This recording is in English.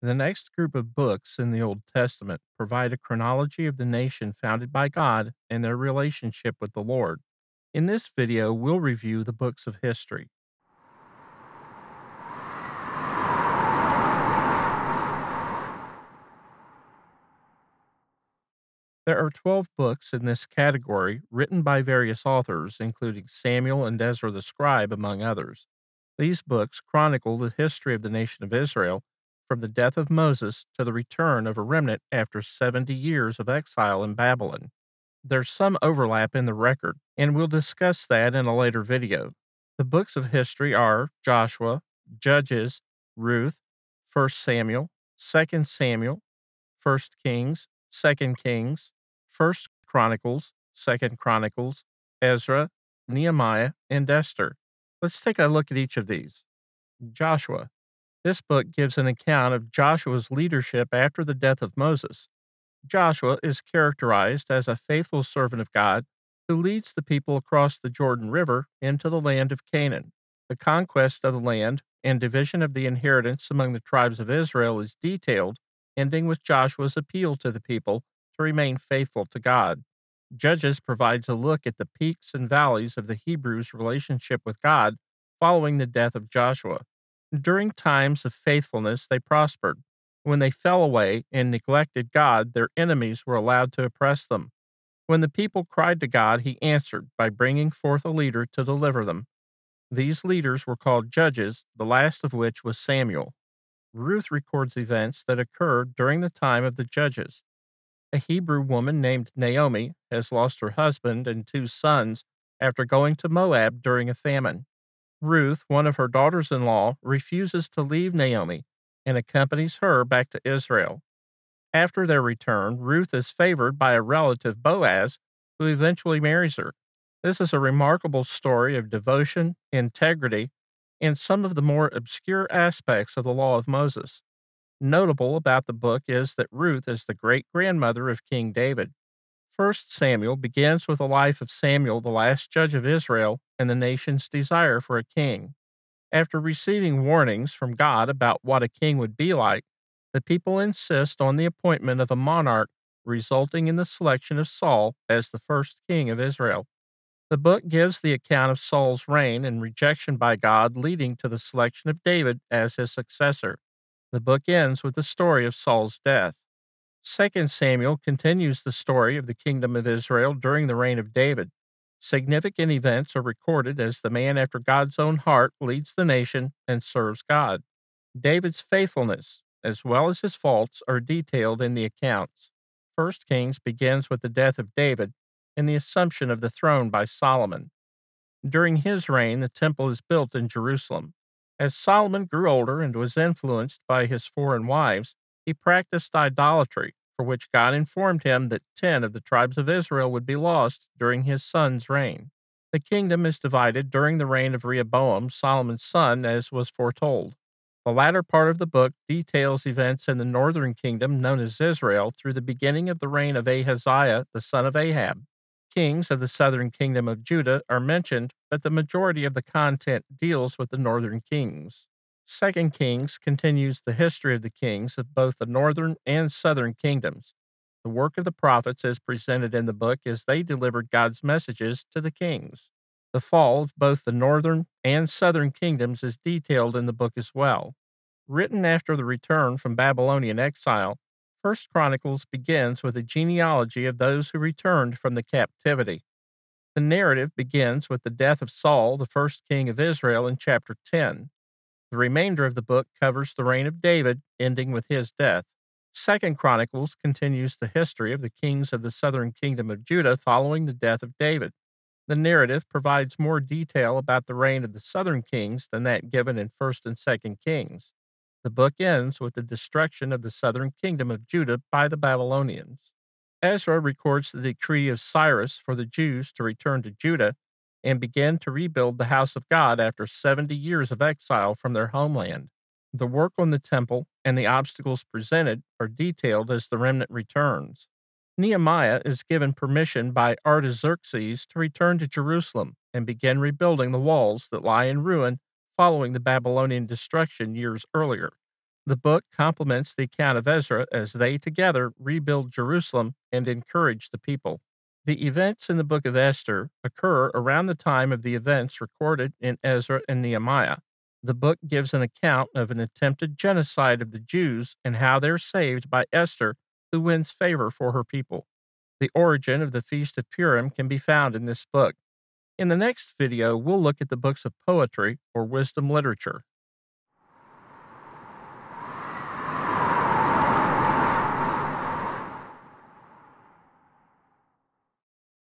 The next group of books in the Old Testament provide a chronology of the nation founded by God and their relationship with the Lord. In this video, we'll review the books of history. There are 12 books in this category written by various authors, including Samuel and Ezra the scribe, among others. These books chronicle the history of the nation of Israel from the death of Moses to the return of a remnant after 70 years of exile in Babylon. There's some overlap in the record, and we'll discuss that in a later video. The books of history are Joshua, Judges, Ruth, 1 Samuel, 2 Samuel, 1 Kings, 2 Kings, 1 Chronicles, 2 Chronicles, Ezra, Nehemiah, and Esther. Let's take a look at each of these. Joshua. This book gives an account of Joshua's leadership after the death of Moses. Joshua is characterized as a faithful servant of God who leads the people across the Jordan River into the land of Canaan. The conquest of the land and division of the inheritance among the tribes of Israel is detailed, ending with Joshua's appeal to the people to remain faithful to God. Judges provides a look at the peaks and valleys of the Hebrews' relationship with God following the death of Joshua. During times of faithfulness, they prospered. When they fell away and neglected God, their enemies were allowed to oppress them. When the people cried to God, he answered by bringing forth a leader to deliver them. These leaders were called judges, the last of which was Samuel. Ruth records events that occurred during the time of the judges. A Hebrew woman named Naomi has lost her husband and two sons after going to Moab during a famine. Ruth, one of her daughters in law, refuses to leave Naomi and accompanies her back to Israel. After their return, Ruth is favored by a relative, Boaz, who eventually marries her. This is a remarkable story of devotion, integrity, and some of the more obscure aspects of the law of Moses. Notable about the book is that Ruth is the great grandmother of King David. First Samuel begins with the life of Samuel, the last judge of Israel, and the nation's desire for a king. After receiving warnings from God about what a king would be like, the people insist on the appointment of a monarch, resulting in the selection of Saul as the first king of Israel. The book gives the account of Saul's reign and rejection by God, leading to the selection of David as his successor. The book ends with the story of Saul's death. 2 Samuel continues the story of the kingdom of Israel during the reign of David. Significant events are recorded as the man after God's own heart leads the nation and serves God. David's faithfulness, as well as his faults, are detailed in the accounts. 1 Kings begins with the death of David and the assumption of the throne by Solomon. During his reign, the temple is built in Jerusalem. As Solomon grew older and was influenced by his foreign wives, he practiced idolatry, for which God informed him that ten of the tribes of Israel would be lost during his son's reign. The kingdom is divided during the reign of Rehoboam, Solomon's son, as was foretold. The latter part of the book details events in the northern kingdom known as Israel through the beginning of the reign of Ahaziah, the son of Ahab. Kings of the southern kingdom of Judah are mentioned, but the majority of the content deals with the northern kings. Second Kings continues the history of the kings of both the northern and southern kingdoms. The work of the prophets is presented in the book as they delivered God's messages to the kings. The fall of both the northern and southern kingdoms is detailed in the book as well. Written after the return from Babylonian exile, First Chronicles begins with a genealogy of those who returned from the captivity. The narrative begins with the death of Saul, the first king of Israel, in chapter 10. The remainder of the book covers the reign of David, ending with his death. Second Chronicles continues the history of the kings of the southern kingdom of Judah following the death of David. The narrative provides more detail about the reign of the southern kings than that given in 1st and 2nd Kings. The book ends with the destruction of the southern kingdom of Judah by the Babylonians. Ezra records the decree of Cyrus for the Jews to return to Judah and began to rebuild the house of God after 70 years of exile from their homeland. The work on the temple and the obstacles presented are detailed as the remnant returns. Nehemiah is given permission by Artaxerxes to return to Jerusalem and begin rebuilding the walls that lie in ruin following the Babylonian destruction years earlier. The book complements the account of Ezra as they together rebuild Jerusalem and encourage the people. The events in the book of Esther occur around the time of the events recorded in Ezra and Nehemiah. The book gives an account of an attempted genocide of the Jews and how they're saved by Esther, who wins favor for her people. The origin of the Feast of Purim can be found in this book. In the next video, we'll look at the books of poetry or wisdom literature.